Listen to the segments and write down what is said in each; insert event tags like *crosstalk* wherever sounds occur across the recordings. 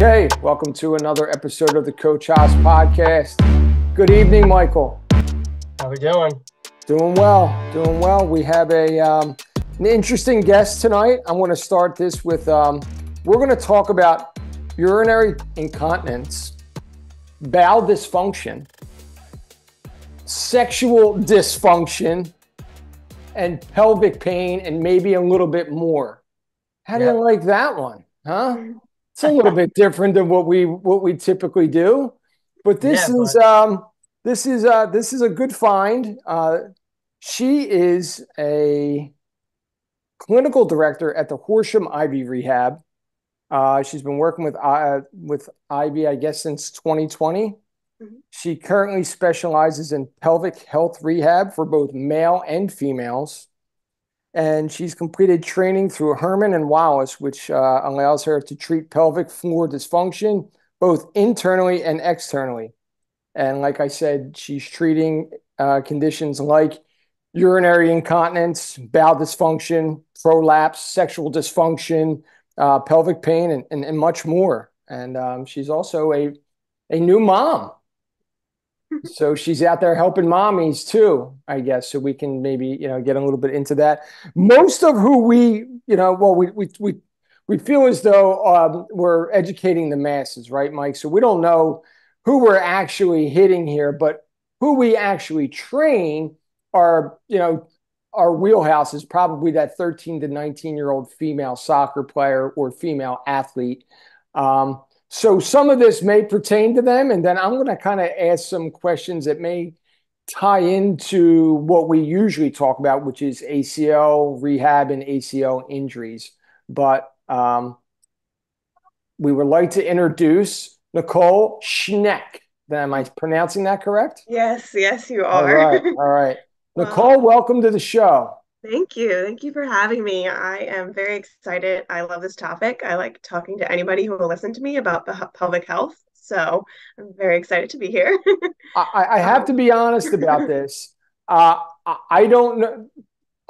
Okay, welcome to another episode of the Coach Hos podcast. Good evening, Michael. How are we doing? Doing well, doing well. We have a um, an interesting guest tonight. I'm going to start this with um, we're going to talk about urinary incontinence, bowel dysfunction, sexual dysfunction, and pelvic pain, and maybe a little bit more. How do Yeah. you like that one, huh? It's a little bit different than what we what we typically do, but this Yeah, is um this is uh this is a good find. Uh, she is a clinical director at the Horsham Ivy Rehab. Uh, she's been working with uh, with Ivy, I guess, since 2020. Mhm. She currently specializes in pelvic health rehab for both male and females and she's completed training through Herman and Wallace, which uh, allows her to treat pelvic floor dysfunction both internally and externally. And like I said, she's treating uh, conditions like urinary incontinence, bowel dysfunction, prolapse, sexual dysfunction, uh, pelvic pain, and, and, and much more. And um, she's also a, a new mom. So she's out there helping mommies too, I guess. So we can maybe, you know, get a little bit into that. Most of who we, you know, well, we we we we feel as though um, we're educating the masses, right, Mike? So we don't know who we're actually hitting here, but who we actually train are, you know, our wheelhouse is probably that 13 to 19 year old female soccer player or female athlete. Um, so some of this may pertain to them, and then I'm going to kind of ask some questions that may tie into what we usually talk about, which is ACL rehab and ACL injuries. But um, we would like to introduce Nicole Schneck. Am I pronouncing that correct? Yes, yes, you are. right, all right. *laughs* Nicole, welcome to the show. Thank you. Thank you for having me. I am very excited. I love this topic. I like talking to anybody who will listen to me about the pelvic health. So I'm very excited to be here. *laughs* I, I have to be honest about this. *laughs* Uh, I, don't know.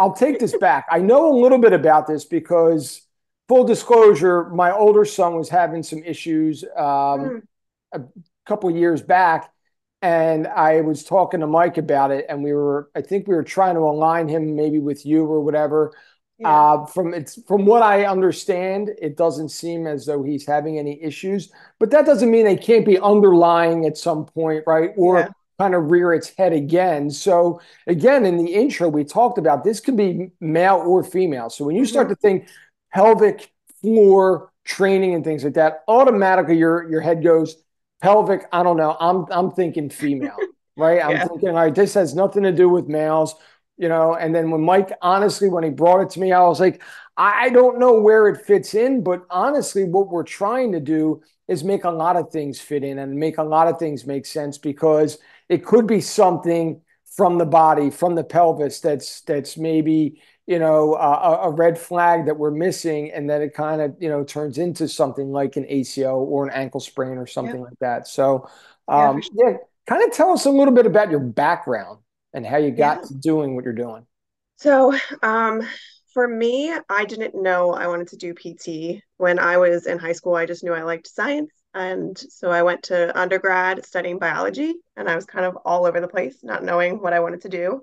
I'll take this back. I know a little bit about this because, full disclosure, my older son was having some issues um, a couple years back, and I was talking to Mike about it, and we were, I think we were trying to align him maybe with you or whatever. Yeah. Uh, from it's from what I understand, it doesn't seem as though he's having any issues, but that doesn't mean they can't be underlying at some point, right? Or Yeah. kind of rear its head again. So again, in the intro, we talked about this can be male or female. So when you start to think pelvic floor training and things like that, automatically your your head goes pelvic. I don't know. I'm I'm thinking female, right? I'm *laughs* Yeah. thinking, all right, this has nothing to do with males you know and then when mike honestly when he brought it to me i was like i I don't know where it fits in but honestly what we're trying to do is make a lot of things fit in and make a lot of things make sense because it could be something from the body from the pelvis that's that's maybe you know a, a red flag that we're missing and then it kind of you know turns into something like an ACL or an ankle sprain or something like that so Yeah, um, for yeah kind of tell us a little bit about your background and how you got Yeah. to doing what you're doing. So, um, for me, I didn't know I wanted to do PT. When I was in high school, I just knew I liked science. And so I went to undergrad studying biology, and I was kind of all over the place, not knowing what I wanted to do.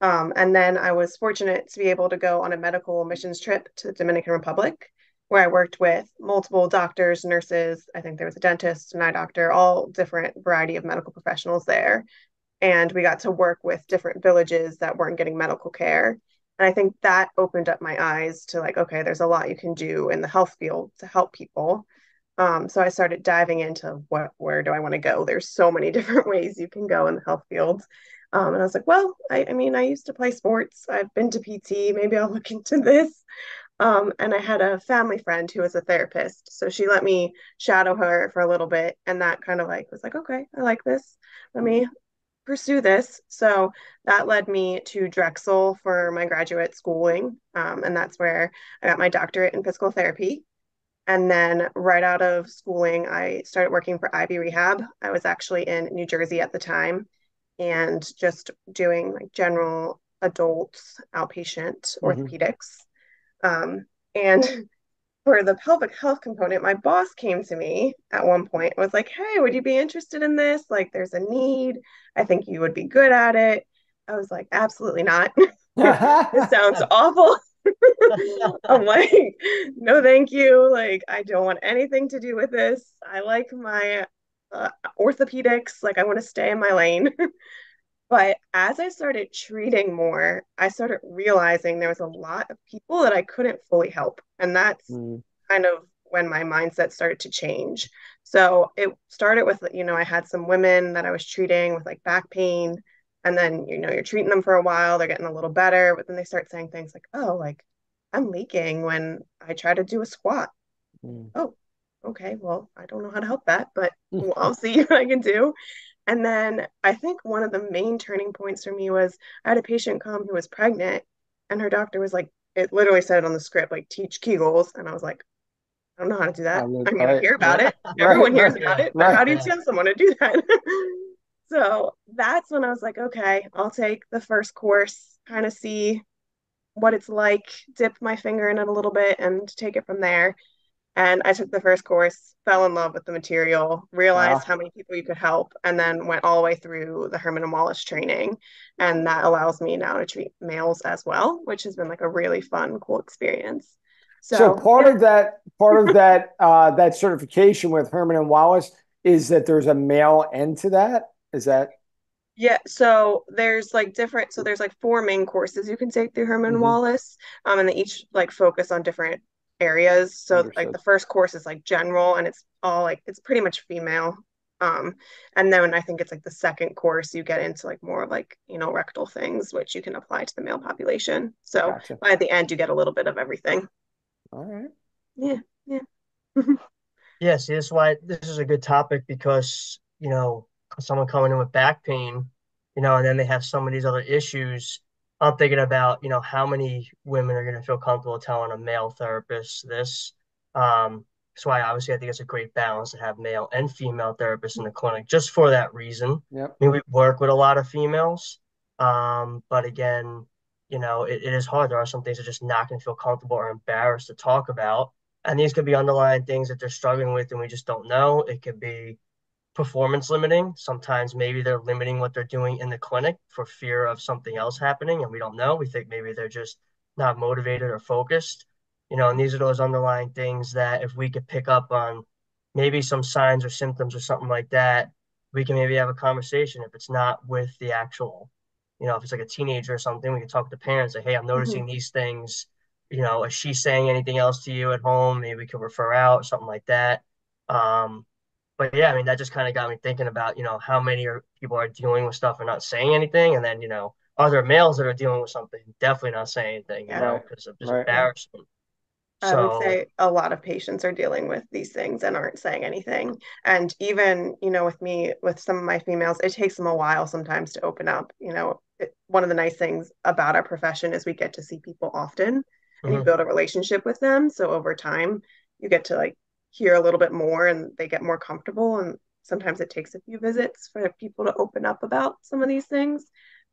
Um, and then I was fortunate to be able to go on a medical missions trip to the Dominican Republic, where I worked with multiple doctors, nurses. I think there was a dentist, an eye doctor, all different variety of medical professionals there. And we got to work with different villages that weren't getting medical care. And I think that opened up my eyes to like, okay, there's a lot you can do in the health field to help people. Um, so I started diving into what, where do I want to go? There's so many *laughs* different ways you can go in the health field. Um, and I was like, well, I, I mean, I used to play sports. I've been to PT. Maybe I'll *laughs* look into this. Um, and I had a family friend who was a therapist. So she let me shadow her for a little bit. And that kind of like was like, okay, I like this. Let me pursue this. So that led me to Drexel for my graduate schooling. Um, and that's where I got my doctorate in physical therapy. And then right out of schooling, I started working for Ivy Rehab. I was actually in New Jersey at the time and just doing like general adults outpatient Mhm. orthopedics. Um, and *laughs* for the pelvic health component, my boss came to me at one point and was like, Hey, would you be interested in this? Like, there's a need. I think you would be good at it. I was like, Absolutely not. *laughs* this *laughs* sounds awful. I'm like, no, thank you. Like, I don't want anything to do with this. I like my uh, orthopedics. Like, I want to stay in my lane. *laughs* but as I started treating more, I started realizing there was a lot of people that I couldn't fully help. And that's mm. kind of when my mindset started to change. So it started with, you know, I had some women that I was treating with like back pain and then you know you're treating them for a while they're getting a little better but then they start saying things like oh like i'm leaking when i try to do a squat mm. oh okay well i don't know how to help that but *laughs* well, i'll see *laughs* what i can do and then i think one of the main turning points for me was i had a patient come who was pregnant and her doctor was like it literally said on the script like teach kegels and i was like I don't know how to do that. I'm going to hear about it. *laughs* Everyone hears about it. But how do you tell someone to do that? So that's when I was like, okay, I'll take the first course, kind of see what it's like, dip my finger in it a little bit, and take it from there. And I took the first course, fell in love with the material, realized wow. how many people you could help, and then went all the way through the Herman and Wallace training. And that allows me now to treat males as well, which has been like a really fun, cool experience. So, so part yeah. of that, part of that, *laughs* uh, that certification with Herman and Wallace is that there's a male end to that. Is that? Yeah, so there's like different, so there's like four main courses you can take through Herman mm-hmm. Wallace, um, and they each like focus on different areas. So Understood. like the first course is like general, and it's all like it's pretty much female. Um, and then I think it's like the second course you get into like more of like you know rectal things, which you can apply to the male population. So gotcha. by the end, you get a little bit of everything. All right. Yeah. Yeah. *laughs* yes, this is why this is a good topic because you know someone coming in with back pain, you know, and then they have some of these other issues. I'm thinking about, you know, how many women are going to feel comfortable telling a male therapist this. Um, so I obviously I think it's a great balance to have male and female therapists in the clinic just for that reason. Yep. I mean, we work with a lot of females, um, but again, you know, it, it is hard. There are some things that just not going to feel comfortable or embarrassed to talk about. And these could be underlying things that they're struggling with and we just don't know. It could be performance limiting. Sometimes maybe they're limiting what they're doing in the clinic for fear of something else happening, and we don't know. We think maybe they're just not motivated or focused. You know, and these are those underlying things that if we could pick up on maybe some signs or symptoms or something like that, we can maybe have a conversation. If it's not with the actual, you know, if it's like a teenager or something, we can talk to parents, say, hey, I'm noticing mm-hmm. these things. You know, is she saying anything else to you at home? Maybe we could refer out, something like that. Um, but yeah, I mean, that just kind of got me thinking about, you know, how many are, people are dealing with stuff and not saying anything. And then, you know, other males that are dealing with something, definitely not saying anything, you yeah. know, because of just right. embarrassment. I so, would say a lot of patients are dealing with these things and aren't saying anything. And even, you know, with me, with some of my females, it takes them a while sometimes to open up. You know, it, one of the nice things about our profession is we get to see people often and mm-hmm. you build a relationship with them. So over time, you get to like hear a little bit more and they get more comfortable and sometimes it takes a few visits for people to open up about some of these things.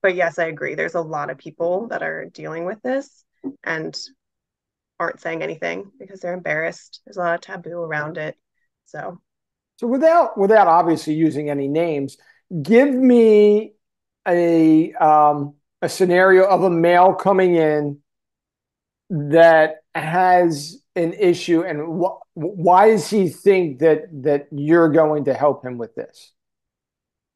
But yes i agree. There's a lot of people that are dealing with this and aren't saying anything because they're embarrassed. There's a lot of taboo around it. So. So without without obviously using any names give me a um a scenario of a male coming in that has an issue and wh- why does he think that that you're going to help him with this?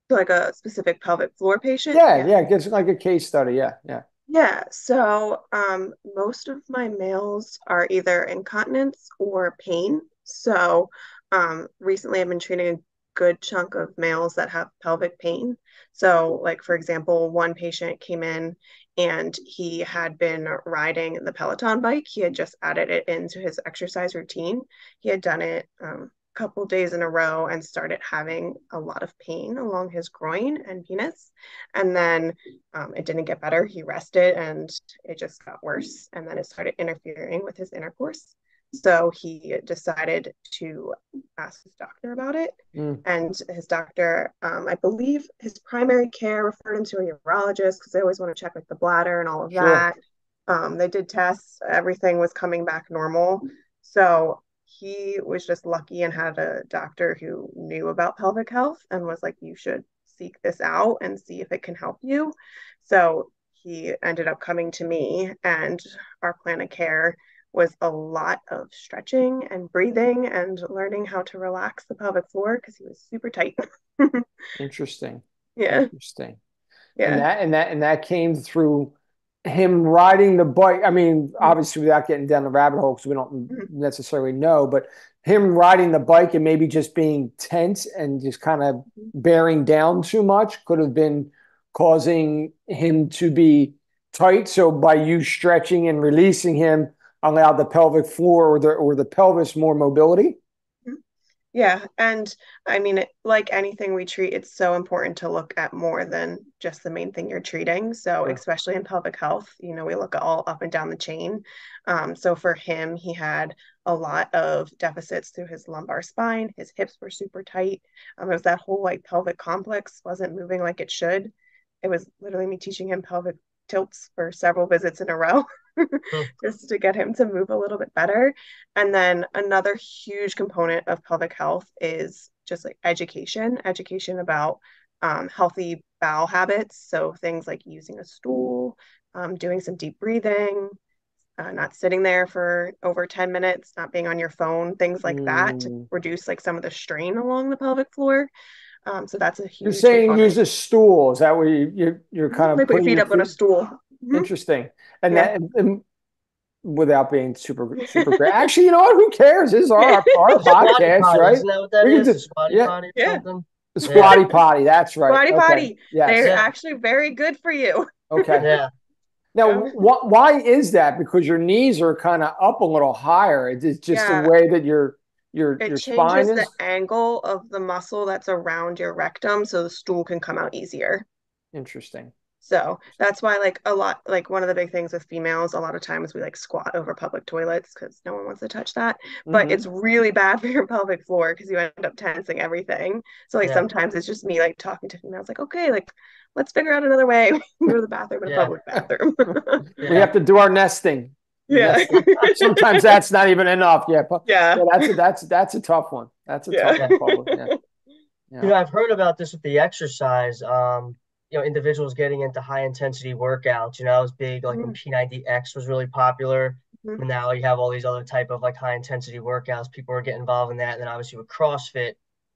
Like a specific pelvic floor patient? Yeah yeah, yeah it's like a case study yeah yeah. Yeah so um, most of my males are either incontinence or pain. So um, recently i've been treating a good chunk of males that have pelvic pain so like for example one patient came in and he had been riding the Peloton bike. He had just added it into his exercise routine. He had done it um, a couple days in a row and started having a lot of pain along his groin and penis. And then um, it didn't get better. He rested and it just got worse. And then it started interfering with his intercourse. So he decided to ask his doctor about it. Mm. And his doctor, um, I believe his primary care referred him to a urologist because they always want to check like the bladder and all of sure. that. Um, they did tests, everything was coming back normal. So he was just lucky and had a doctor who knew about pelvic health and was like, you should seek this out and see if it can help you. So he ended up coming to me, and our plan of care was a lot of stretching and breathing and learning how to relax the pelvic floor because he was super tight. Interesting. *laughs* Yeah. Interesting. Yeah. And that and that and that came through him riding the bike. I mean, mm-hmm. obviously without getting down the rabbit hole because we don't mm-hmm. necessarily know, but him riding the bike and maybe just being tense and just kind of mm-hmm. bearing down too much could have been causing him to be tight. So by you stretching and releasing him, allowed the pelvic floor or the or the pelvis more mobility. Yeah, and I mean, like anything we treat, it's so important to look at more than just the main thing you're treating. So, yeah. especially in pelvic health, you know, we look at all up and down the chain. Um, so for him, he had a lot of deficits through his lumbar spine. His hips were super tight. Um, it was that whole like pelvic complex wasn't moving like it should. It was literally me teaching him pelvic tilts for several visits in a row. *laughs* *laughs* just to get him to move a little bit better. And then another huge component of pelvic health is just like education, education about um, healthy bowel habits. So things like using a stool, um, doing some deep breathing, uh, not sitting there for over 10 minutes, not being on your phone, things like mm. that to mm. reduce like some of the strain along the pelvic floor. Um, so that's a huge. You're saying component. use a stool. Is that what you, you you're kind of put your feet up feet? on a stool? Mm-hmm. Interesting. And yeah. that and without being super super great. Actually, you know what? Who cares? This is our, *laughs* our podcast, potty, right? Isn't that what that we is? Just, squatty yeah. potty yeah. Squatty yeah. potty, that's right. Squatty okay. potty. Yes. They're yeah. actually very good for you. Okay. Yeah. Now, wh- why is that? Because your knees are kind of up a little higher. It's just yeah. the way that your your it your changes spine is. the angle of the muscle that's around your rectum, so the stool can come out easier. Interesting. So that's why, like, a lot, like, one of the big things with females, a lot of times we like squat over public toilets because no one wants to touch that. Mm-hmm. But it's really bad for your *laughs* pelvic floor because you end up tensing everything. So, like, yeah. sometimes it's just me like talking to females, like, okay, like, let's figure out another way. *laughs* go to the bathroom in yeah. a public bathroom. yeah. *laughs* We have to do our nesting. Yeah. Sometimes that's not even enough. Yeah. Yeah. yeah that's a, that's that's a tough one. That's a tough one. Yeah. You know, I've heard about this with the exercise. Um, you know individuals getting into high intensity workouts. You know, it was big like mm-hmm. when P90X was really popular. Mm-hmm. And now you have all these other type of like high intensity workouts. People are getting involved in that. And then obviously with CrossFit,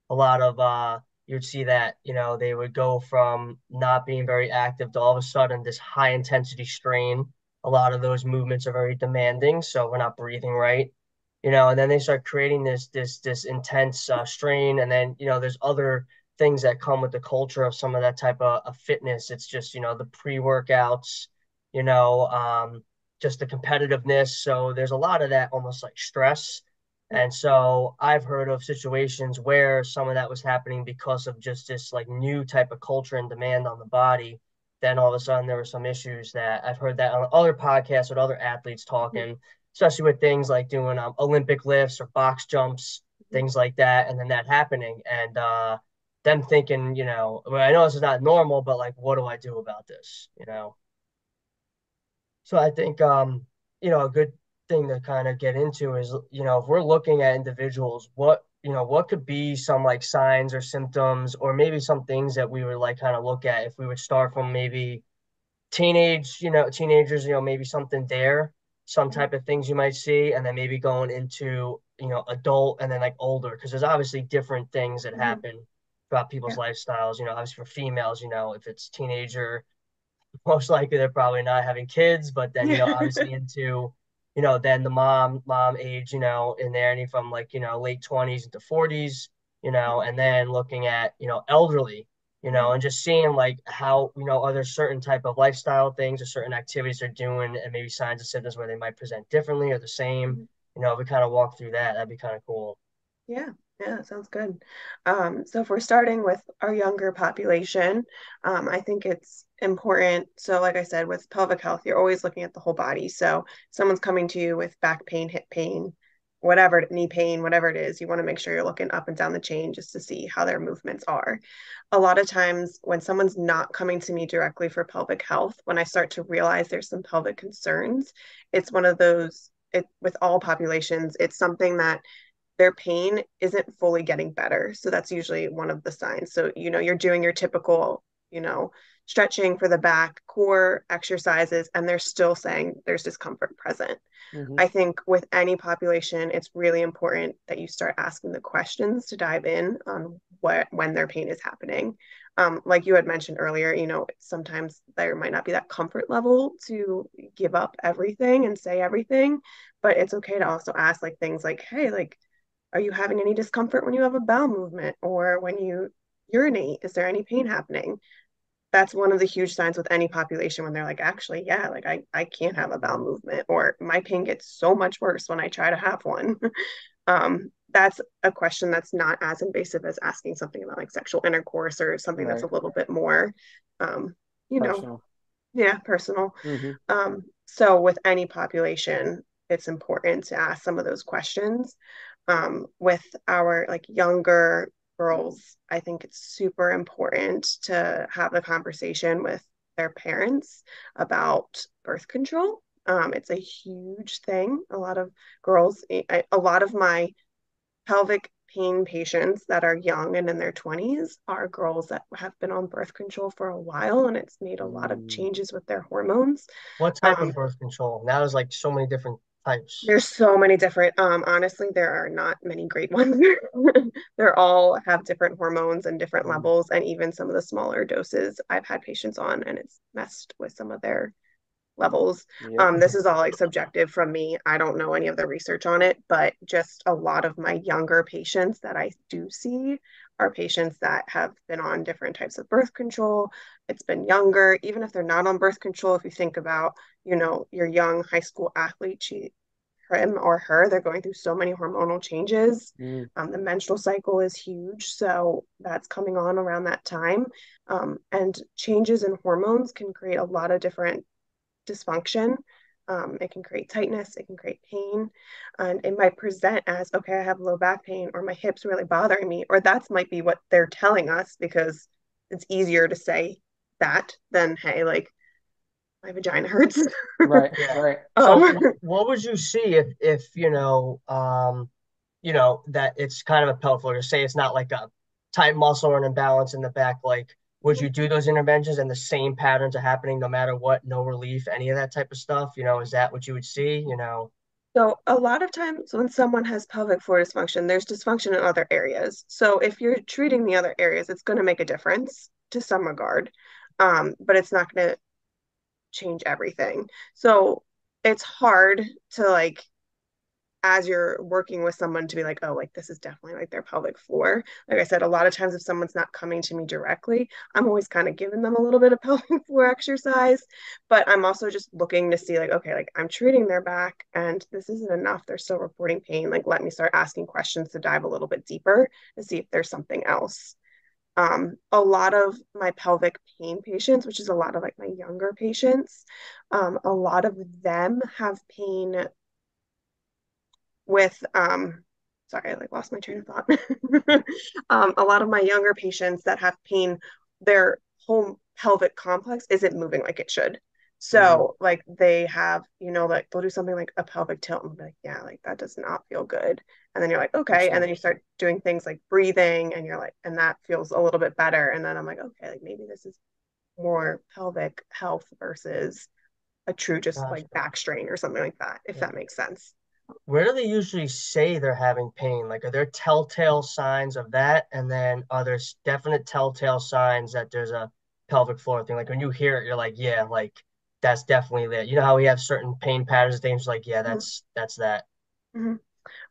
a lot of uh you'd see that, you know, they would go from not being very active to all of a sudden this high intensity strain. A lot of those movements are very demanding. So we're not breathing right. You know, and then they start creating this this this intense uh, strain, and then you know there's other things that come with the culture of some of that type of, of fitness. It's just, you know, the pre workouts, you know, um, just the competitiveness. So there's a lot of that almost like stress. And so I've heard of situations where some of that was happening because of just this like new type of culture and demand on the body. Then all of a sudden there were some issues that I've heard that on other podcasts with other athletes talking, especially with things like doing um, Olympic lifts or box jumps, things like that, and then that happening. And uh, them thinking, you know, well, I know this is not normal, but like, what do I do about this? You know. So I think, um, you know, a good thing to kind of get into is, you know, if we're looking at individuals, what you know, what could be some like signs or symptoms, or maybe some things that we would like kind of look at if we would start from maybe teenage, you know, teenagers, you know, maybe something there, some type of things you might see, and then maybe going into, you know, adult and then like older, because there's obviously different things that mm-hmm. happen about people's yeah. lifestyles. You know, obviously for females, you know, if it's teenager, most likely they're probably not having kids, but then you know, obviously into you know, then the mom mom age, you know, in there, any from like you know late twenties into forties, you know, and then looking at you know elderly, you know, and just seeing like how you know are there certain type of lifestyle things or certain activities they're doing, and maybe signs and symptoms where they might present differently or the same. Mm-hmm. You know, if we kind of walk through that, that'd be kind of cool. Yeah, yeah, sounds good. Um, so if we're starting with our younger population, um, I think it's important. So, like I said, with pelvic health, you're always looking at the whole body. So, someone's coming to you with back pain, hip pain, whatever, knee pain, whatever it is, you want to make sure you're looking up and down the chain just to see how their movements are. A lot of times, when someone's not coming to me directly for pelvic health, when I start to realize there's some pelvic concerns, it's one of those it with all populations, it's something that their pain isn't fully getting better. So that's usually one of the signs. So, you know, you're doing your typical, you know, stretching for the back, core exercises, and they're still saying there's discomfort present. Mm-hmm. I think with any population, it's really important that you start asking the questions to dive in on what when their pain is happening. Um, like you had mentioned earlier, you know, sometimes there might not be that comfort level to give up everything and say everything, but it's okay to also ask like things like, hey, like, are you having any discomfort when you have a bowel movement or when you urinate? Is there any pain happening? that's one of the huge signs with any population when they're like actually yeah like i i can't have a bowel movement or my pain gets so much worse when i try to have one *laughs* um that's a question that's not as invasive as asking something about like sexual intercourse or something right. that's a little bit more um you personal. know yeah personal mm-hmm. um so with any population it's important to ask some of those questions um with our like younger girls, I think it's super important to have the conversation with their parents about birth control. Um, it's a huge thing. A lot of girls, a lot of my pelvic pain patients that are young and in their 20s are girls that have been on birth control for a while and it's made a lot of mm. changes with their hormones. What type um, of birth control? Now there's like so many different types? There's so many different. Um, honestly, there are not many great *laughs* ones. They're all have different hormones and different mm. levels, and even some of the smaller doses I've had patients on, and it's messed with some of their levels. Yep. Um, this is all like subjective from me. I don't know any of the research on it, but just a lot of my younger patients that I do see are patients that have been on different types of birth control. It's been younger, even if they're not on birth control. If you think about, you know, your young high school athlete, she, him or her, they're going through so many hormonal changes. Mm. Um, the menstrual cycle is huge, so that's coming on around that time. Um, and changes in hormones can create a lot of different dysfunction. Um, it can create tightness, it can create pain, and it might present as okay, I have low back pain, or my hips really bothering me, or that's might be what they're telling us because it's easier to say that than hey, like my vagina hurts. right, right. *laughs* Um, so, *laughs* what would you see if if you know, um, you know that it's kind of a pelvic floor? Say it's not like a tight muscle or an imbalance in the back, like would you do those interventions and the same patterns are happening no matter what no relief any of that type of stuff? You know is that what you would see you know? So a lot of times when someone has pelvic floor dysfunction there's dysfunction in other areas. So if you're treating the other areas it's going to make a difference to some regard um, but it's not going to change everything. So it's hard to like as you're working with someone to be like, oh, like this is definitely like their pelvic floor. Like I said, a lot of times if someone's not coming to me directly, I'm always kind of giving them a little bit of *laughs* pelvic floor exercise. But I'm also just looking to see, like, okay, like I'm treating their back and this isn't enough. They're still reporting pain. Like, let me start asking questions to dive a little bit deeper to see if there's something else. Um, a lot of my pelvic pain patients, which is a lot of like my younger patients, um, a lot of them have pain with um sorry, I like lost my train of thought. *laughs* um, a lot of my younger patients that have pain, their whole pelvic complex isn't moving like it should. So mm. like they have, you know, like they'll do something like a pelvic tilt and be like, yeah, like that does not feel good. And then you're like, okay. And then you start doing things like breathing and you're like, and that feels a little bit better. And then I'm like, okay, like maybe this is more pelvic health versus a true just Gosh. like back strain or something like that, if yeah. that makes sense where do they usually say they're having pain? Like, are there telltale signs of that? And then are there definite telltale signs that there's a pelvic floor thing? Like, when you hear it, you're like, yeah, like that's definitely there. You know how we have certain pain patterns, things like, yeah, mm-hmm. that's mm-hmm. that's that. Mm-hmm.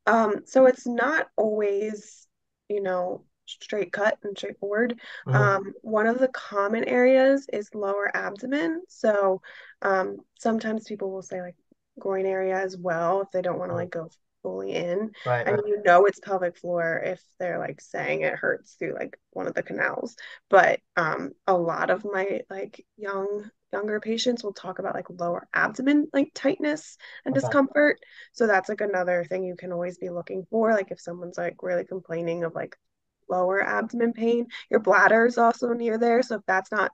Um, so it's not always, you know, straight cut and straightforward. Mm-hmm. Um, one of the common areas is lower abdomen. So um, sometimes people will say like groin area as well if they don't want to like go fully in. Right, and right. you know it's pelvic floor if they're like saying it hurts through like one of the canals. But um a lot of my like young younger patients will talk about like lower abdomen like tightness and okay. discomfort. So that's like another thing you can always be looking for. Like if someone's like really complaining of like lower abdomen pain, your bladder is also near there. So if that's not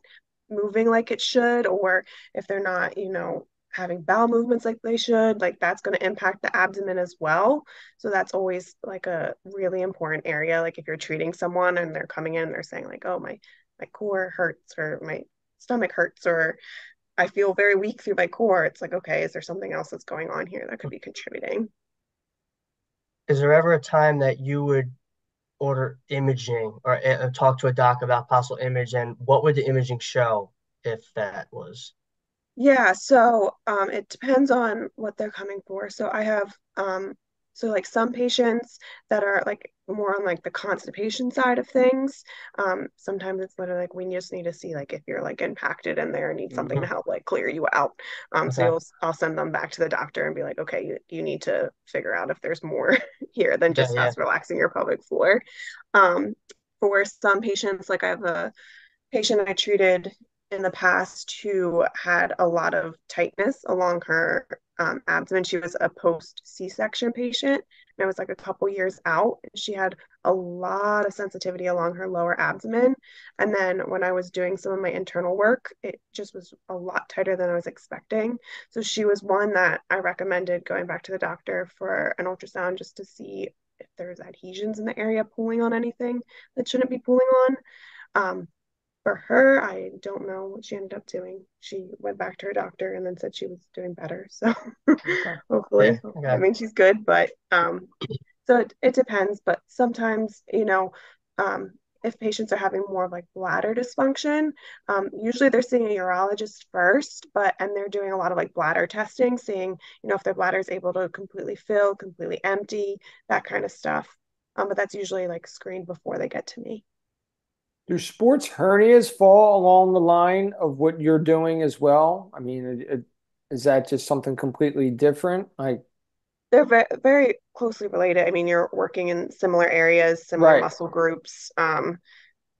moving like it should, or if they're not, you know, having bowel movements like they should, like that's going to impact the abdomen as well. So that's always like a really important area. Like if you're treating someone and they're coming in, they're saying like, "Oh, my my core hurts or my stomach hurts or I feel very weak through my core." It's like, okay, is there something else that's going on here that could be contributing? Is there ever a time that you would order imaging or uh, talk to a doc about possible image and what would the imaging show if that was yeah, so um, it depends on what they're coming for. So I have um, so like some patients that are like more on like the constipation side of things. Um, sometimes it's literally like we just need to see like if you're like impacted in there and need something mm-hmm. to help like clear you out. Um, okay. so I'll send them back to the doctor and be like, okay, you, you need to figure out if there's more *laughs* here than just yeah, us yeah. relaxing your pelvic floor. Um, for some patients, like I have a patient I treated in the past who had a lot of tightness along her um, abdomen. She was a post C section patient, and it was like a couple years out. She had a lot of sensitivity along her lower abdomen. And then when I was doing some of my internal work, it just was a lot tighter than I was expecting. So she was one that I recommended going back to the doctor for an ultrasound just to see if there's adhesions in the area pulling on anything that shouldn't be pulling on. Um, for her, I don't know what she ended up doing. She went back to her doctor and then said she was doing better. *laughs* So okay. hopefully, yeah, okay. I mean, she's good, but um, so it, it depends. But sometimes, you know, um, if patients are having more of like bladder dysfunction, um, usually they're seeing a urologist first, but and they're doing a lot of like bladder testing, seeing you know if their bladder is able to completely fill, completely empty, that kind of stuff. Um, but that's usually like screened before they get to me. Do sports hernias fall along the line of what you're doing as well? I mean, it, it, is that just something completely different? Like they're very, very closely related. I mean, you're working in similar areas, similar right. muscle groups. Um,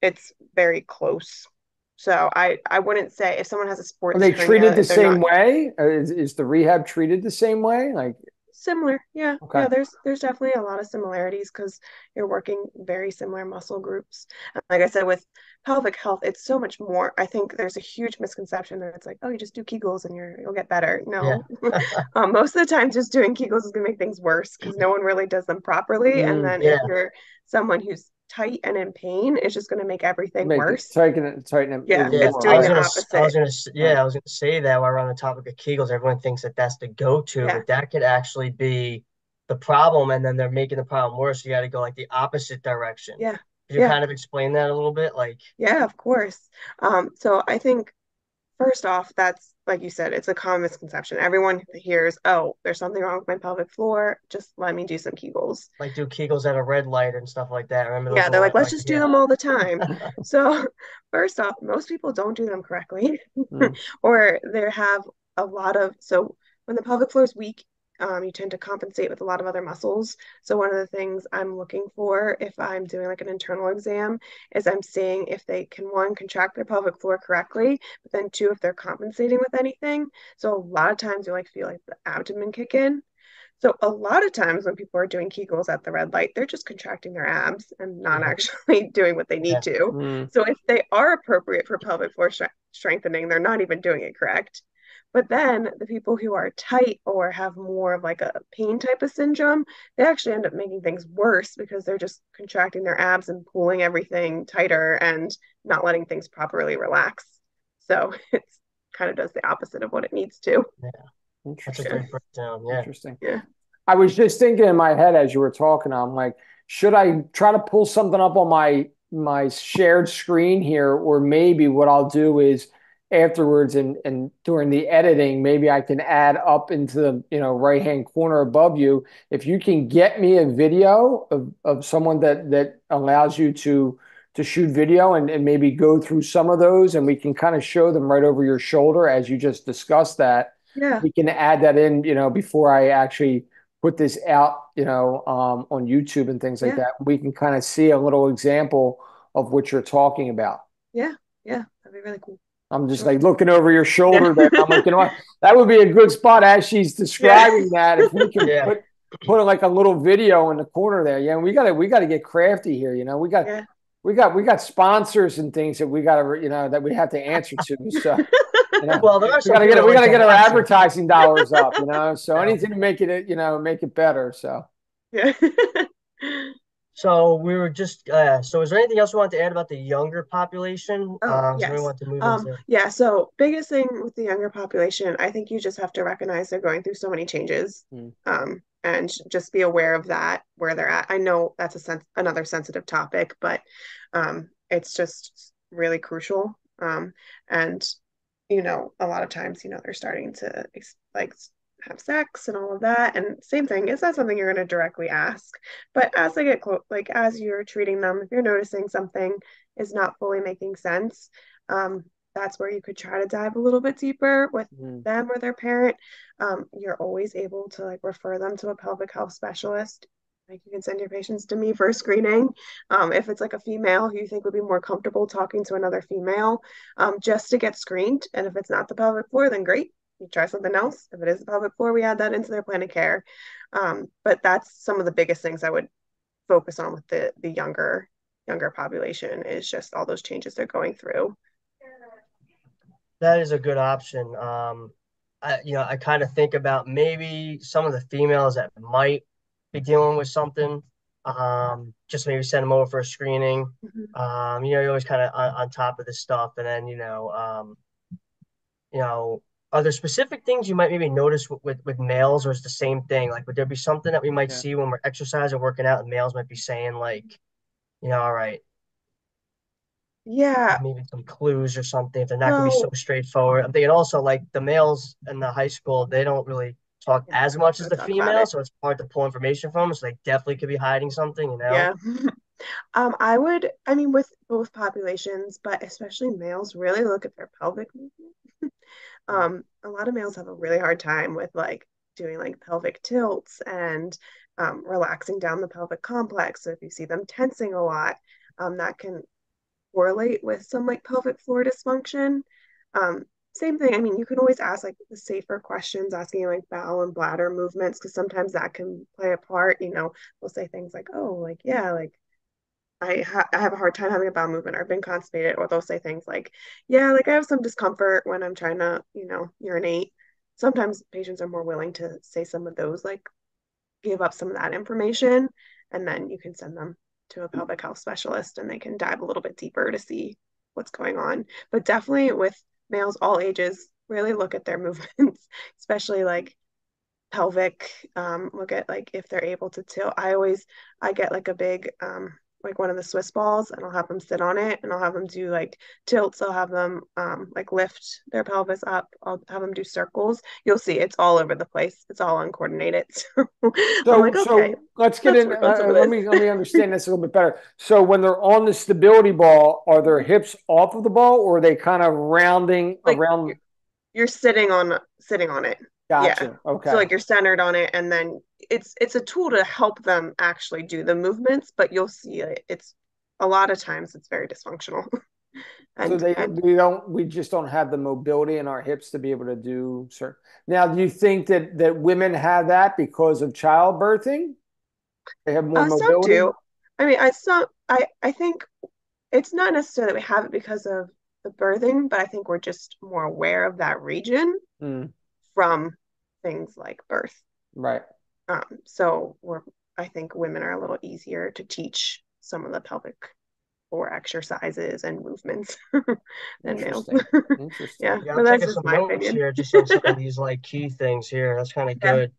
it's very close. So I, I wouldn't say if someone has a sports. Are they treated the same not... way? Is, is the rehab treated the same way? Like Similar, yeah, okay. yeah. There's there's definitely a lot of similarities because you're working very similar muscle groups. And like I said, with pelvic health, it's so much more. I think there's a huge misconception that it's like, oh, you just do Kegels and you're you'll get better. No, yeah. *laughs* um, most of the time, just doing Kegels is gonna make things worse because no one really does them properly. Mm, and then yeah. if you're someone who's tight and in pain, it's just going to make everything make worse. Tighten it, tighten it. Yeah, yeah. it's doing the gonna, opposite. I was gonna, yeah, I was going to say that while we're on the topic of Kegels, everyone thinks that that's the go-to, yeah. but that could actually be the problem, and then they're making the problem worse. You got to go like the opposite direction. Yeah. Could you yeah. kind of explain that a little bit? Like, yeah, of course. Um, so I think first off, that's like you said, it's a common misconception. Everyone hears, oh, there's something wrong with my pelvic floor. Just let me do some Kegels. Like do Kegels at a red light and stuff like that. Remember? yeah, they're like, let's like, just yeah. do them all the time. *laughs* so first off, most people don't do them correctly, mm. *laughs* or they have a lot of so when the pelvic floor is weak, um, you tend to compensate with a lot of other muscles. So one of the things I'm looking for if I'm doing like an internal exam is I'm seeing if they can one contract their pelvic floor correctly, but then two if they're compensating with anything. So a lot of times you like feel like the abdomen kick in. So a lot of times when people are doing Kegels at the red light, they're just contracting their abs and not mm-hmm. actually *laughs* doing what they need yeah. to. Mm. So if they are appropriate for pelvic floor sh- strengthening, they're not even doing it correct. But then the people who are tight or have more of like a pain type of syndrome, they actually end up making things worse because they're just contracting their abs and pulling everything tighter and not letting things properly relax. So *laughs* it's kind of does the opposite of what it needs to. Yeah. Interesting. breakdown. Yeah. Interesting. Yeah. I was just thinking in my head as you were talking, I'm like, should I try to pull something up on my my shared screen here, or maybe what I'll do is afterwards and and during the editing maybe i can add up into the you know right hand corner above you. If you can get me a video of, of someone that that allows you to to shoot video and, and maybe go through some of those and we can kind of show them right over your shoulder as you just discussed that yeah. we can add that in you know before i actually put this out you know um, on youtube and things like yeah. that. We can kind of see a little example of what you're talking about. Yeah yeah that'd be really cool I'm just like looking over your shoulder there. I'm like, you know what? *laughs* That would be a good spot as she's describing yeah. that. If we can yeah. put put like a little video in the corner there. Yeah, we gotta we gotta get crafty here. You know, we got yeah. we got we got sponsors and things that we gotta you know that we have to answer to. So You know? *laughs* Well, We gotta get, we gotta get our advertising dollars up, you know, so *laughs* anything to make it, you know, make it better, so. Yeah. So we were just uh so is there anything else we want to add about the younger population? Oh, Um, so we yes. want to move Um, yeah, so biggest thing with the younger population, I think you just have to recognize they're going through so many changes. Mm. Um, and just be aware of that, where they're at. I know that's a sense another sensitive topic, but um, it's just really crucial. Um, and you know, a lot of times, you know, they're starting to like s- have sex and all of that. And same thing, it's not something you're going to directly ask, but as they get close, like as you're treating them, if you're noticing something is not fully making sense, um, that's where you could try to dive a little bit deeper with Mm. them or their parent. Um, you're always able to like refer them to a pelvic health specialist. Like you can send your patients to me for a screening. Um, if it's like a female who you think would be more comfortable talking to another female, um, just to get screened. And if it's not the pelvic floor, then great. You try something else. If it is the pelvic floor, we add that into their plan of care. Um, but that's some of the biggest things I would focus on with the the younger younger population is just all those changes they're going through. That is a good option. Um, I, you know, I kind of think about maybe some of the females that might be dealing with something. Um, just maybe send them over for a screening. Mhm. Um, you know, you're always kind of on, on top of this stuff, and then you know, um, you know, are there specific things you might maybe notice with, with with males, or is it the same thing? Like, would there be something that we might Yeah. see when we're exercising, or working out, and males might be saying like, you know, all right, Yeah, maybe some clues or something if they're not gonna be so straightforward. I'm thinking also like the males in the high school, they don't really talk yeah, as much as the females, it. so it's hard to pull information from them. So they definitely could be hiding something, you know? Yeah. *laughs* Um, I would, I mean, with both populations, but especially males, really look at their pelvic movement. Um, a lot of males have a really hard time with like doing like pelvic tilts and um, relaxing down the pelvic complex. So if you see them tensing a lot, um, that can correlate with some like pelvic floor dysfunction. Um, same thing. I mean, you can always ask like the safer questions, asking like bowel and bladder movements, because sometimes that can play a part. You know, we'll say things like, "Oh, like yeah, like I ha I have a hard time having a bowel movement or been constipated," or they'll say things like, "Yeah, like I have some discomfort when I'm trying to, you know, urinate." Sometimes patients are more willing to say some of those, like give up some of that information, and then you can send them to a pelvic health specialist and they can dive a little bit deeper to see what's going on. But definitely with males all ages, really look at their *laughs* movements, especially like pelvic, um, look at like if they're able to tilt. I always I get like a big um like one of the Swiss balls and I'll have them sit on it and I'll have them do like tilts. I'll have them um like lift their pelvis up. I'll have them do circles. You'll see it's all over the place. It's all uncoordinated. *laughs* So So, like, okay, so let's get in, some uh, let me, let me understand *laughs* this a little bit better. So when they're on the stability ball, are their hips off of the ball or are they kind of rounding Like around? you're, you're sitting on sitting on it. Yeah. Gotcha, So like you're centered on it and then it's it's a tool to help them actually do the movements, but you'll see it, it's a lot of times it's very dysfunctional. *laughs* So And they, and we don't, we just don't have the mobility in our hips to be able to do certain. Now, do you think that, that women have that because of childbirthing? They have more uh, some mobility? do. I mean, I some I I think it's not necessarily that we have it because of the birthing, but I think we're just more aware of that region Mm, from things like birth. right. Um, so we're I think women are a little easier to teach some of the pelvic floor exercises and movements *laughs* than males. Interesting, *laughs* interesting. Yeah, Yeah, but I'm that's taking just some my notes opinion. here just on some of *laughs* these like key things here. That's kind of Yeah, good.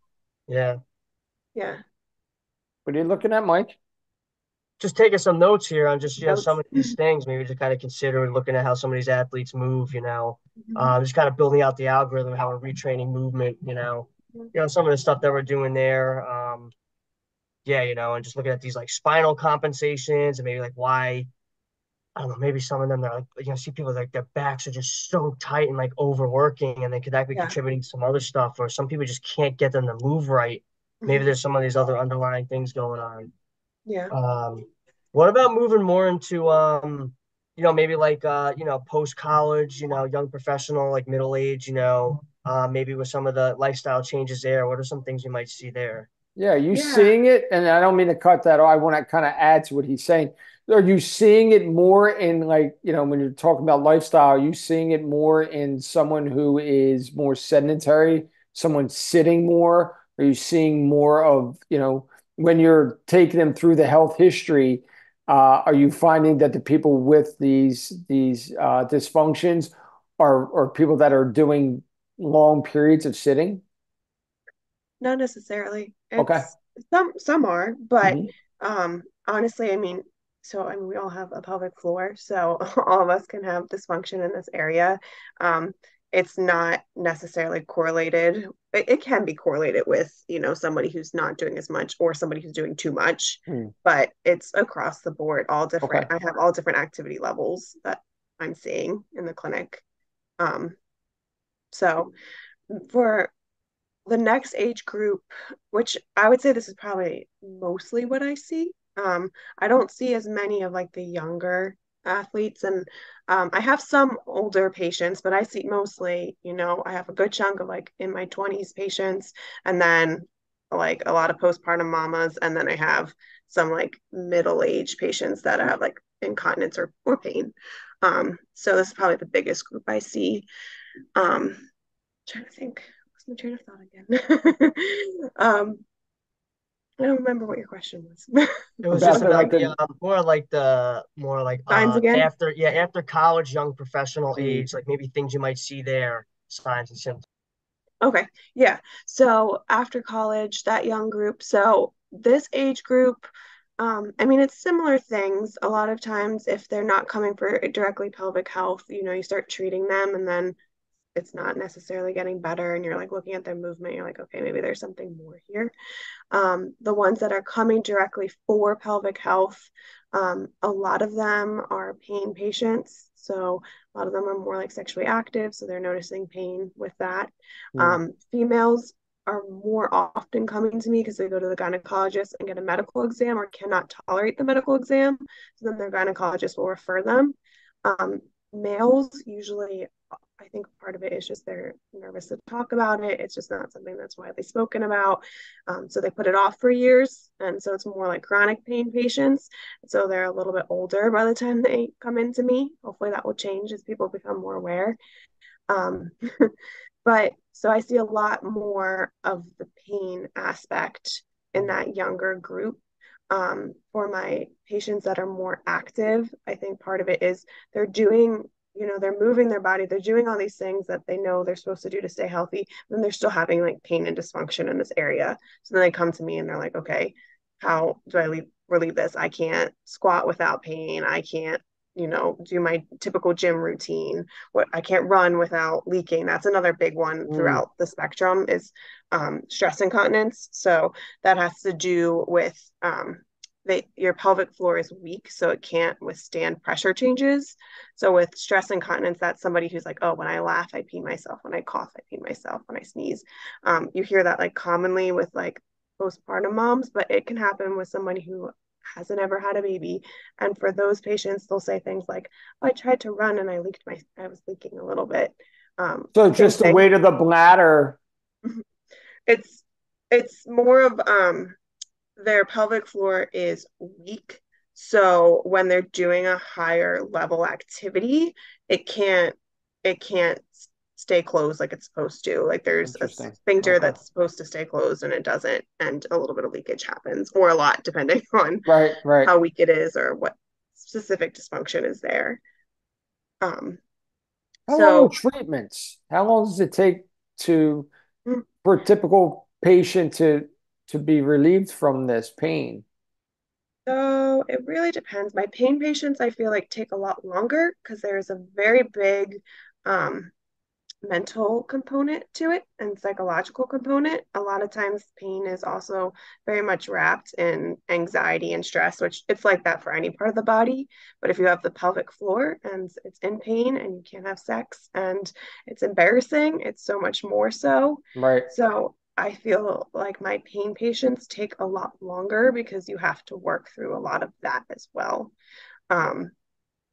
Yeah. yeah. What are you looking at, Mike? Just taking some notes here on just, you know, some of these things, maybe to kind of considering looking at how some of these athletes move, you know, Mhm. um, just kind of building out the algorithm, how we're retraining movement, you know, you know, some of the stuff that we're doing there. Um, yeah, you know, and just looking at these like spinal compensations and maybe like why, I don't know, maybe some of them are like, you know, see people like their backs are just so tight and like overworking and they could that be Yeah. contributing to some other stuff, or some people just can't get them to move right. Maybe Mhm. there's some of these other underlying things going on. Yeah. Um, what about moving more into um, you know, maybe like uh, you know, post college, you know, young professional, like middle age, you know, uh, maybe with some of the lifestyle changes there. What are some things you might see there? Yeah, you Yeah. seeing it, and I don't mean to cut that off. I want to kind of add to what he's saying. are you seeing it more in like, you know, when you're talking about lifestyle, are you seeing it more in someone who is more sedentary, someone sitting more? Are you seeing more of, you know, when you're taking them through the health history, uh, are you finding that the people with these these uh, dysfunctions are are people that are doing long periods of sitting? Not necessarily. Okay. Some some are, but Mhm. um honestly, I mean, so I mean we all have a pelvic floor, so *laughs* all of us can have dysfunction in this area. Um it's not necessarily correlated. It, it can be correlated with, you know, somebody who's not doing as much or somebody who's doing too much, Hmm. but it's across the board, all Okay. different. I have all different activity levels that I'm seeing in the clinic. Um, so for the next age group, which I would say this is probably mostly what I see. Um, I don't see as many of like the younger athletes, and um, I have some older patients, but I see mostly, you know, I have a good chunk of like in my 20s patients, and then like a lot of postpartum mamas, and then I have some like middle-aged patients that have like incontinence or, or pain. Um, so this is probably the biggest group I see. Um, trying to think what's my train of thought again *laughs* um i don't remember what your question was *laughs* It was About just about like the the um, more like the more like signs uh again after yeah after college, young professional Mm. age, like maybe things you might see there, signs and symptoms. okay yeah so after college that young group so this age group um, I mean, it's similar things. A lot of times, if they're not coming for directly pelvic health, you know, you start treating them and then it's not necessarily getting better. And you're like looking at their movement, you're like, okay, maybe there's something more here. Um, the ones that are coming directly for pelvic health, um, a lot of them are pain patients. So a lot of them are more like sexually active, so they're noticing pain with that. Hmm. Um, females are more often coming to me because they go to the gynecologist and get a medical exam or cannot tolerate the medical exam. So then their gynecologist will refer them. Um, males usually I think part of it is just they're nervous to talk about it. It's just not something that's widely spoken about. Um, so they put it off for years. And so it's more like chronic pain patients. So they're a little bit older by the time they come into me. Hopefully that will change as people become more aware. Um, *laughs* but so I see a lot more of the pain aspect in that younger group. Um, for my patients that are more active, I think part of it is they're doing you know they're moving their body they're doing all these things that they know they're supposed to do to stay healthy then they're still having like pain and dysfunction in this area. So then they come to me and they're like okay how do i leave, relieve this? I can't squat without pain. I can't you know do my typical gym routine. What i can't run without leaking. That's another big one Mm. throughout the spectrum is um, stress incontinence. So that has to do with um, they, your pelvic floor is weak, so it can't withstand pressure changes. So with stress incontinence, that's somebody who's like, oh, when I laugh, I pee myself. When I cough, I pee myself. When I sneeze, um, you hear that like commonly with like postpartum moms, but it can happen with somebody who hasn't ever had a baby. And for those patients, they'll say things like, oh, I tried to run and I leaked my, I was leaking a little bit. Um, So just the weight of the bladder. *laughs* It's it's more of um their pelvic floor is weak. So when they're doing a higher level activity, it can't it can't stay closed like it's supposed to. Like there's a sphincter Okay. that's supposed to stay closed and it doesn't, and a little bit of leakage happens, or a lot *laughs* depending on Right, right. how weak it is or what specific dysfunction is there. Um, How long so are treatments? How long does it take to Mm. for a typical patient to to be relieved from this pain? So it really depends. My pain patients, I feel like, take a lot longer because there's a very big um, mental component to it and psychological component. A lot of times, pain is also very much wrapped in anxiety and stress, which it's like that for any part of the body. But if you have the pelvic floor and it's in pain and you can't have sex and it's embarrassing, it's so much more so. Right. So I feel like my pain patients take a lot longer because you have to work through a lot of that as well. Um,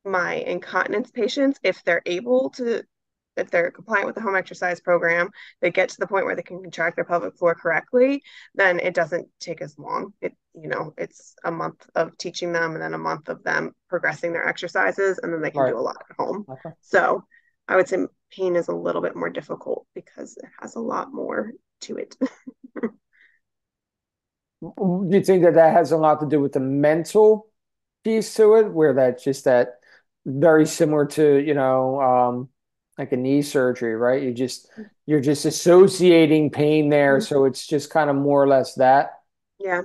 my incontinence patients, if they're able to, if they're compliant with the home exercise program, they get to the point where they can contract their pelvic floor correctly, then it doesn't take as long. It, you know, it's a month of teaching them and then a month of them progressing their exercises, and then they can right. do a lot at home. Okay. So I would say pain is a little bit more difficult because it has a lot more to it. *laughs* do you think that that has a lot to do with the mental piece to it, where that's just that very similar to, you know, um, like a knee surgery, right? You just you're just associating pain there, mm-hmm. so it's just kind of more or less that. Yeah,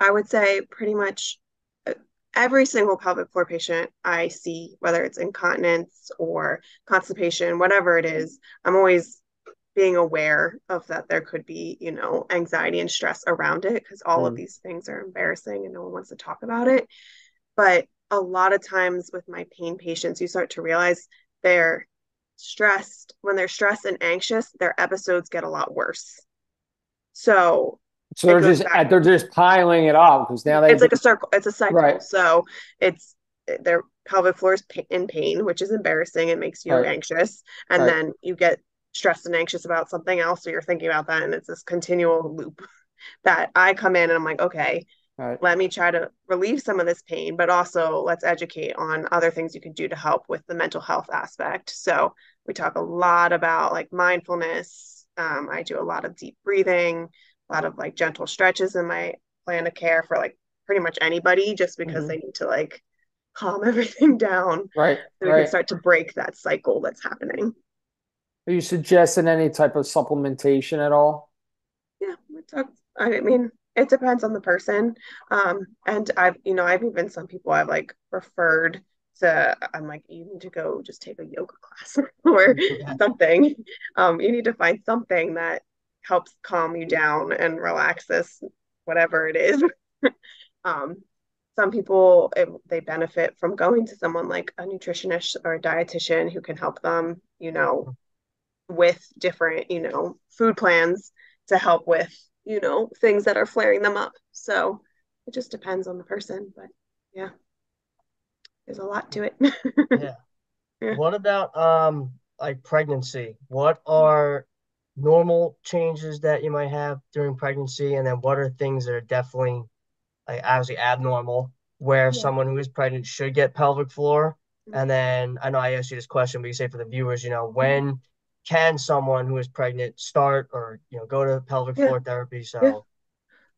I would say pretty much uh, every single pelvic floor patient I see, whether it's incontinence or constipation, whatever it is, I'm always being aware of that there could be, you know, anxiety and stress around it because all mm. of these things are embarrassing and no one wants to talk about it. But a lot of times with my pain patients, you start to realize they're stressed. When they're stressed and anxious, their episodes get a lot worse. So so they're just back. they're just piling it up because now they it's like a circle. It's a cycle. Right. So it's their pelvic floor is in pain, which is embarrassing and makes you right. anxious, and right. then you get stressed and anxious about something else, so you're thinking about that, and it's this continual loop *laughs* that I come in and I'm like, okay, Right. Let me try to relieve some of this pain, but also let's educate on other things you can do to help with the mental health aspect. So we talk a lot about like mindfulness. Um, I do a lot of deep breathing, a lot of like gentle stretches in my plan of care for like pretty much anybody, just because mm-hmm. they need to like calm *laughs* everything down. Right. So we right. can start to break that cycle that's happening. Are you suggesting any type of supplementation at all? Yeah. I mean, it depends on the person. Um, and I've, you know, I've even some people I've like referred to, I'm like, you need to go just take a yoga class *laughs* or yeah. *laughs* something. Um, you need to find something that helps calm you down and relax this, whatever it is. *laughs* um, some people it, they benefit from going to someone like a nutritionist or a dietitian who can help them, you know, with different, you know, food plans to help with you know, things that are flaring them up. So it just depends on the person. But yeah, there's a lot to it. *laughs* yeah. yeah. What about um like pregnancy? What are normal changes that you might have during pregnancy, and then what are things that are definitely like obviously abnormal where yeah. someone who is pregnant should get pelvic floor? Mm-hmm. And then I know I asked you this question, but you say for the viewers, you know, when can someone who is pregnant start or you know go to pelvic yeah. floor therapy? So,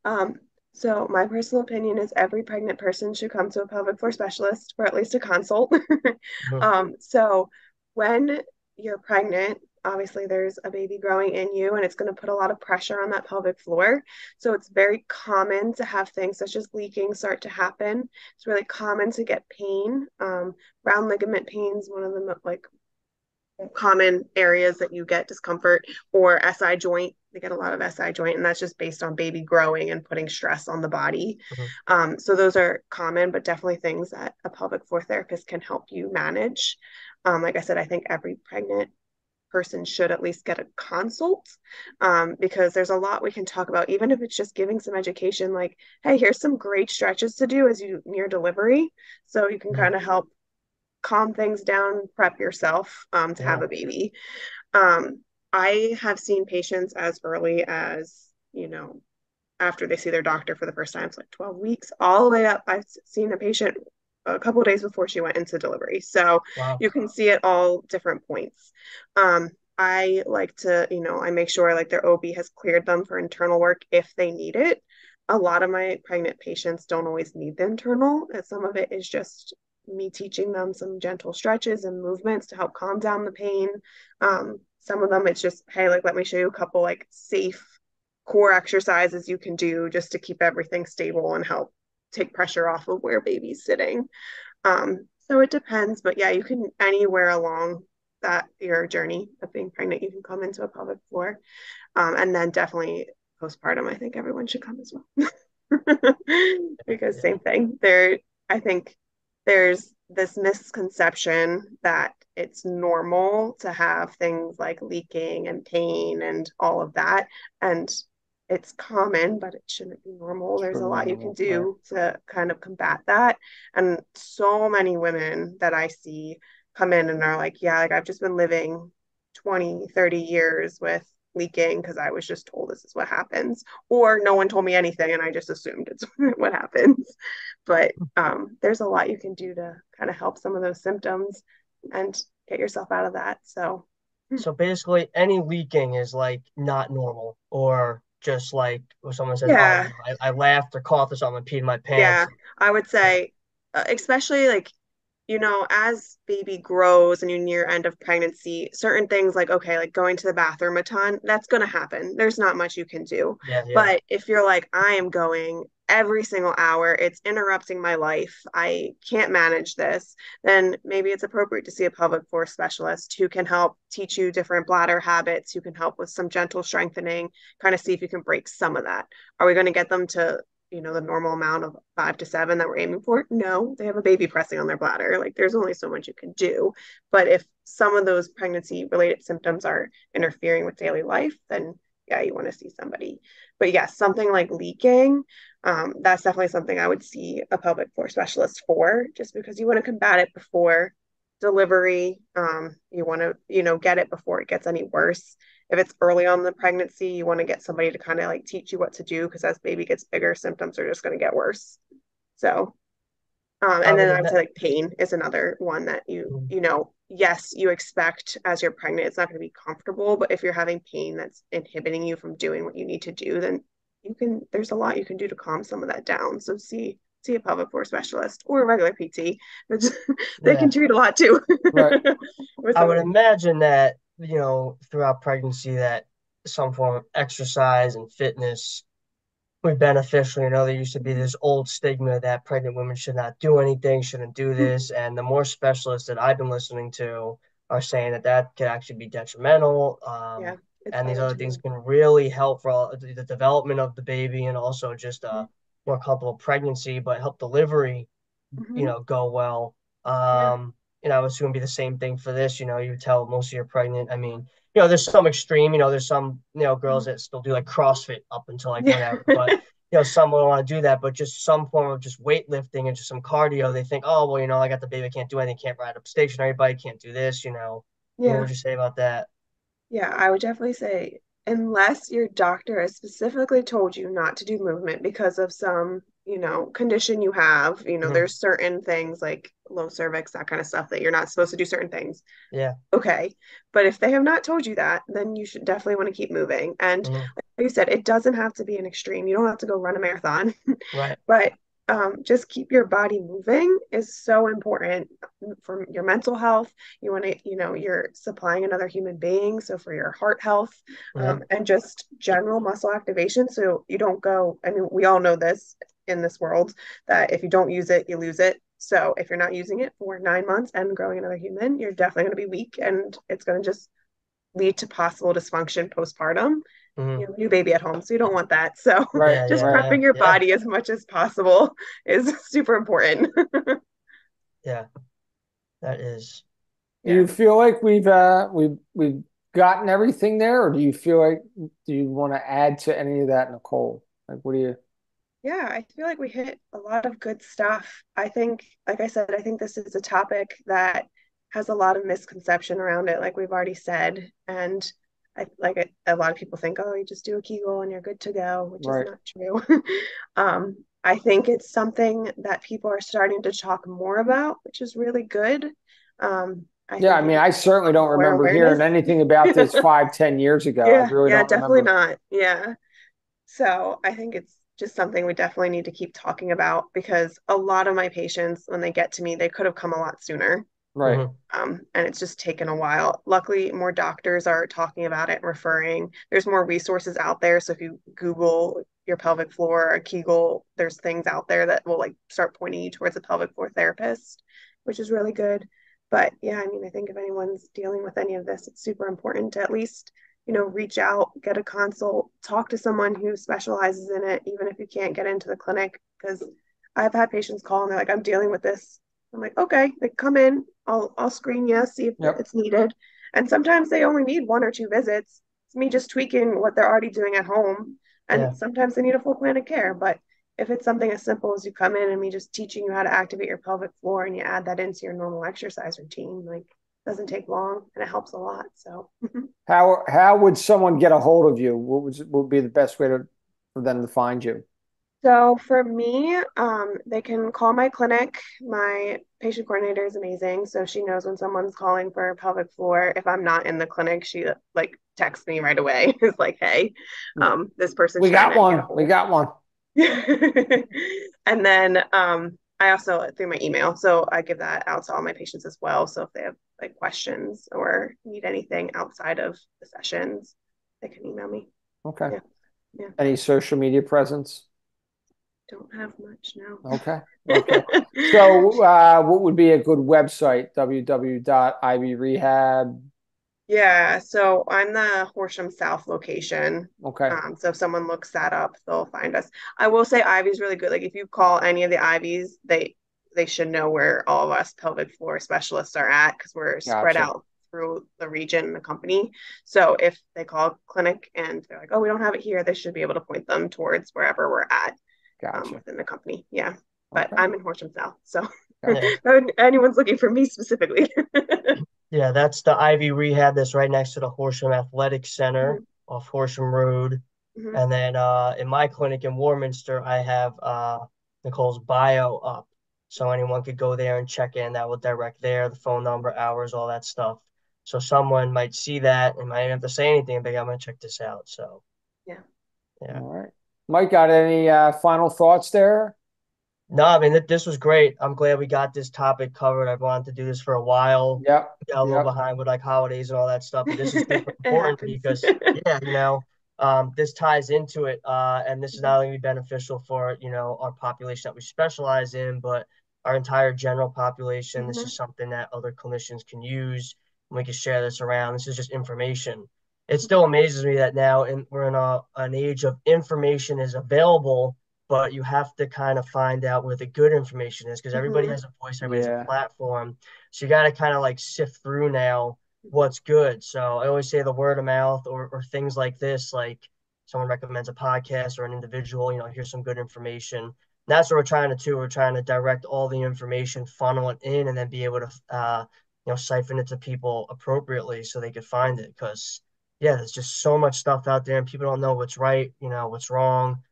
yeah. um, so my personal opinion is every pregnant person should come to a pelvic floor specialist for at least a consult. *laughs* mm-hmm. um, so when you're pregnant, obviously there's a baby growing in you and it's going to put a lot of pressure on that pelvic floor so it's very common to have things such as leaking start to happen it's really common to get pain um, round ligament pains one of the like common areas that you get discomfort or SI joint. They get a lot of SI joint, and that's just based on baby growing and putting stress on the body. Mm-hmm. Um, so those are common, but definitely things that a pelvic floor therapist can help you manage. Um, like I said, I think every pregnant person should at least get a consult um, because there's a lot we can talk about, even if it's just giving some education like, hey, here's some great stretches to do as you near delivery. So you can mm-hmm. kind of help calm things down, prep yourself um, to yeah. have a baby. Um, I have seen patients as early as, you know, after they see their doctor for the first time, it's like 12 weeks, all the way up. I've seen a patient a couple days before she went into delivery. So wow. you can see at all different points. Um, I like to, you know, I make sure like their OB has cleared them for internal work if they need it. A lot of my pregnant patients don't always need the internal. And some of it is just me teaching them some gentle stretches and movements to help calm down the pain. Um, some of them it's just, hey, like let me show you a couple like safe core exercises you can do just to keep everything stable and help take pressure off of where baby's sitting. Um, so it depends, but yeah, you can anywhere along that your journey of being pregnant, you can come into a pelvic floor. Um, and then definitely postpartum, I think everyone should come as well. *laughs* because same thing. There I think there's this misconception that it's normal to have things like leaking and pain and all of that. And it's common, but it shouldn't be normal. There's a lot you can do to kind of combat that. And so many women that I see come in and are like, yeah, like I've just been living 20, 30 years with leaking because I was just told this is what happens, or no one told me anything and I just assumed it's *laughs* what happens. But um, there's a lot you can do to kind of help some of those symptoms and get yourself out of that. So, so basically, any leaking is like not normal, or just like when someone says, yeah. "Oh, I, I laughed or coughed or something, peed my pants." Yeah, I would say, uh, especially like you know, as baby grows and you near end of pregnancy, certain things like, okay, like going to the bathroom a ton, that's going to happen. There's not much you can do. Yeah, yeah. But if you're like, I am going every single hour, it's interrupting my life, I can't manage this, then maybe it's appropriate to see a pelvic floor specialist who can help teach you different bladder habits, who can help with some gentle strengthening, kind of see if you can break some of that. Are we going to get them to you know the normal amount of five to seven that we're aiming for? No they have a baby pressing on their bladder. Like there's only so much you can do. But if some of those pregnancy related symptoms are interfering with daily life then yeah you want to see somebody. But yes something like leaking um, that's definitely something i would see a pelvic floor specialist for just because you want to combat it before delivery. Um, you want to you know get it before it gets any worse if it's early on the pregnancy, you want to get somebody to kind of like teach you what to do because as baby gets bigger, symptoms are just going to get worse. So, um, and then I would say like pain is another one that you mm-hmm. you know yes you expect as you're pregnant it's not going to be comfortable, but if you're having pain that's inhibiting you from doing what you need to do, then you can there's a lot you can do to calm some of that down. So see see a pelvic floor specialist or a regular PT. *laughs* they yeah. can treat a lot too. right. *laughs* I would imagine that you know, throughout pregnancy that some form of exercise and fitness would be beneficial. You know, there used to be this old stigma that pregnant women should not do anything, shouldn't do mm-hmm. this. And the more specialists that I've been listening to are saying that that could actually be detrimental. Um, yeah, and these other things can really help for the development of the baby and also just a mm-hmm. more comfortable pregnancy, but help delivery, mm-hmm. you know, go well. Um, yeah and I would assume be the same thing for this. You know, you tell most of you're pregnant. I mean, you know, there's some extreme. You know, there's some you know girls that still do like CrossFit up until like whatever. but you know, some will want to do that, but just some form of just weightlifting and just some cardio. They think, oh well, you know, I got the baby, I can't do anything, can't ride up stationary bike, can't do this. You know, yeah. what would you say about that? Yeah, I would definitely say unless your doctor has specifically told you not to do movement because of some you know condition you have you know mm-hmm. there's certain things like low cervix that kind of stuff that you're not supposed to do certain things yeah okay but if they have not told you that then you should definitely want to keep moving and mm-hmm. like you said it doesn't have to be an extreme you don't have to go run a marathon *laughs* right but um, just keep your body moving is so important for your mental health. You want to, you know, you're supplying another human being. So for your heart health um, and just general muscle activation. So you don't go, I mean, we all know this in this world that if you don't use it, you lose it. So if you're not using it for nine months and growing another human, you're definitely going to be weak and it's going to just lead to possible dysfunction postpartum. Mm-hmm. You know, new baby at home, so you don't want that. So right, just yeah, prepping your yeah. body as much as possible *laughs* is *laughs* super important. *laughs* yeah, that is. Do you feel like we've uh we've we've gotten everything there, or do you feel like do you want to add to any of that, Nicole? Like, what do you? Yeah, I feel like we hit a lot of good stuff. I think, like I said, I think this is a topic that has a lot of misconception around it, like we've already said. And I like it, a lot of people think, oh, you just do a Kegel and you're good to go, which right. is not true. *laughs* um, I think it's something that people are starting to talk more about, which is really good. Um, I yeah, I mean, I certainly don't remember hearing anything about this *laughs* five, ten years ago. Yeah, really yeah, definitely remember. not. Yeah. So I think it's just something we definitely need to keep talking about because a lot of my patients, when they get to me, they could have come a lot sooner. Right. Mm-hmm. Um, and it's just taken a while. Luckily, more doctors are talking about it and referring. There's more resources out there. So if you Google your pelvic floor, a Kegel, there's things out there that will like start pointing you towards a pelvic floor therapist, which is really good. But yeah, I mean, I think if anyone's dealing with any of this, it's super important to at least you know, reach out, get a consult, talk to someone who specializes in it, even if you can't get into the clinic. Because I've had patients call and they're like, I'm dealing with this. I'm like, okay, they come in, I'll I'll screen you, see if yep. it's needed. And sometimes they only need one or two visits. It's me just tweaking what they're already doing at home. And yeah. sometimes they need a full plan of care. But if it's something as simple as you come in and me just teaching you how to activate your pelvic floor and you add that into your normal exercise routine, like doesn't take long and it helps a lot. So *laughs* how how would someone get a hold of you? What would what would be the best way to for them to find you? So for me, um, they can call my clinic. My patient coordinator is amazing, so she knows when someone's calling for pelvic floor. If I'm not in the clinic, she like texts me right away. *laughs* It's like, "Hey, um, this person." We got one. We got one. *laughs* and then um, I also through my email, so I give that out to all my patients as well. So if they have like questions or need anything outside of the sessions, they can email me. Okay. Yeah. yeah. Any social media presence? Don't have much now. Okay. Okay. so, uh, what would be a good website? www.ivyrehab. Yeah. So I'm the Horsham South location. Okay. Um, so if someone looks that up, they'll find us. I will say Ivy's really good. Like if you call any of the Ivies, they they should know where all of us pelvic floor specialists are at because we're gotcha. spread out through the region and the company. So if they call clinic and they're like, oh, we don't have it here, they should be able to point them towards wherever we're at gotcha. um, within the company. Yeah. But okay. I'm in Horsham South. So gotcha. *laughs* anyone's looking for me specifically. *laughs* yeah, that's the Ivy Rehab that's right next to the Horsham Athletic Center mm-hmm. off Horsham Road. Mm-hmm. And then uh, in my clinic in Warminster, I have uh, Nicole's bio up. So anyone could go there and check in. That will direct there, the phone number, hours, all that stuff. So someone might see that and might have to say anything, but I'm gonna check this out. So yeah. Yeah. All right. Mike, got any uh, final thoughts there? No, I mean this was great. I'm glad we got this topic covered. I've wanted to do this for a while. Yeah, got a little yep. behind with like holidays and all that stuff. But this is *laughs* *laughs* important because yeah, you know, um, this ties into it, uh, and this is not only beneficial for you know our population that we specialize in, but our entire general population. Mm-hmm. This is something that other clinicians can use. And we can share this around. This is just information it still amazes me that now in, we're in a, an age of information is available, but you have to kind of find out where the good information is because everybody mm-hmm. has a voice, everybody yeah. has a platform. So you got to kind of like sift through now what's good. So I always say the word of mouth or, or things like this, like someone recommends a podcast or an individual, you know, here's some good information. That's what we're trying to do. We're trying to direct all the information, funnel it in, and then be able to, uh, you know, siphon it to people appropriately so they could find it. Because yeah, there's just so much stuff out there and people don't know what's right, you know, what's wrong.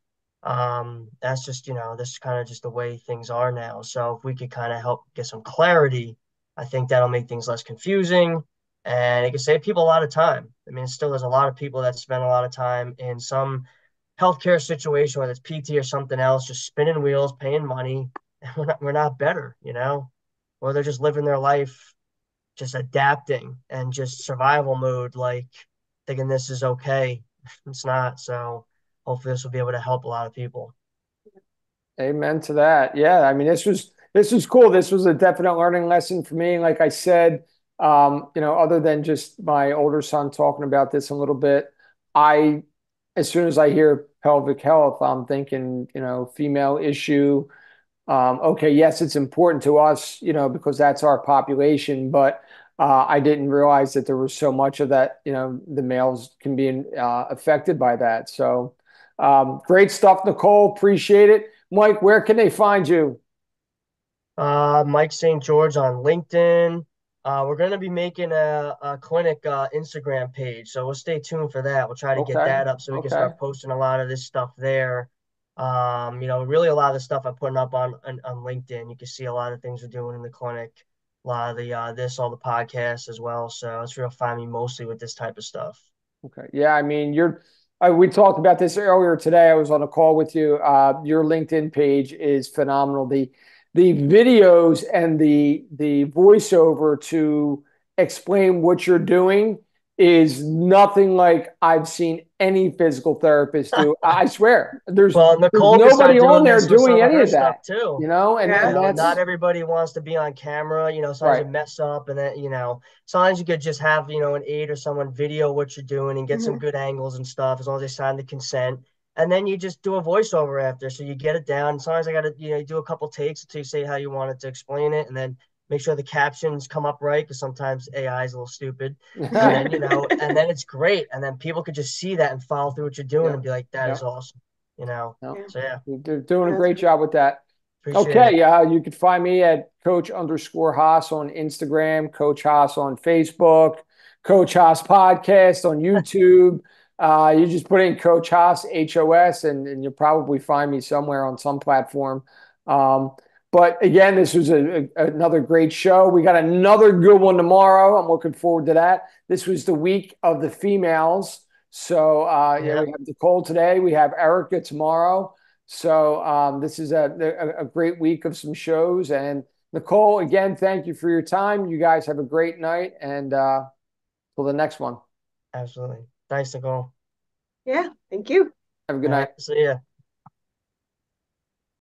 Um, that's just, you know, this is kind of just the way things are now. So if we could kind of help get some clarity, I think that'll make things less confusing and it can save people a lot of time. I mean, still there's a lot of people that spend a lot of time in some healthcare situation, whether it's PT or something else, just spinning wheels, paying money, *laughs* and we're not, we're not better, you know, or they're just living their life, just adapting and just survival mode, like thinking this is okay. *laughs* It's not. So hopefully this will be able to help a lot of people. Amen to that. Yeah. I mean, this was this was cool. This was a definite learning lesson for me. Like I said, um, you know, other than just my older son talking about this a little bit, I as soon as I hear pelvic health, I'm thinking, you know, female issue. Um, okay, yes, it's important to us, you know, because that's our population, but uh, I didn't realize that there was so much of that. You know, the males can be uh, affected by that. So um, great stuff, Nicole. Appreciate it, Mike. Where can they find you? Uh, Mike St. George on LinkedIn. Uh, we're going to be making a, a clinic uh, Instagram page, so we'll stay tuned for that. We'll try to okay. get that up so we okay. can start posting a lot of this stuff there. Um, you know, really a lot of the stuff I'm putting up on, on, on LinkedIn. You can see a lot of things we're doing in the clinic a lot of the uh, this, all the podcasts as well. So it's real find me mostly with this type of stuff. Okay. Yeah. I mean, you're, uh, we talked about this earlier today. I was on a call with you. Uh, your LinkedIn page is phenomenal. The, the videos and the, the voiceover to explain what you're doing is nothing like I've seen any physical therapist do. *laughs* I swear, there's, well, there's nobody on there doing any of that too. You know, and, yeah. and not everybody wants to be on camera. You know, sometimes right. you mess up, and then you know, sometimes you could just have you know an aide or someone video what you're doing and get mm-hmm. some good angles and stuff as long as they sign the consent. And then you just do a voiceover after, so you get it down. Sometimes I got to you know do a couple takes until you say how you wanted to explain it, and then make sure the captions come up right because sometimes AI is a little stupid. *laughs* and then, you know, and then it's great. And then people could just see that and follow through what you're doing yeah. and be like, "That yeah. is awesome. You know. Yeah. So yeah. You're doing a great job with that. Appreciate Okay, it. uh, you can find me at Coach underscore Hos on Instagram, Coach Hos on Facebook, Coach Hos Podcast on YouTube. Uh, you just put in Coach Hos, H O S, and, and you'll probably find me somewhere on some platform. Um, but again, this was a, a, another great show. We got another good one tomorrow. I'm looking forward to that. This was the week of the females. So uh, yeah, Yeah. we have Nicole today. We have Erica tomorrow. So um, this is a, a, a great week of some shows. And Nicole, again, thank you for your time. You guys have a great night. And uh, till the next one, Absolutely. Thanks, Nicole. Yeah, thank you. have a good All night. right, See ya.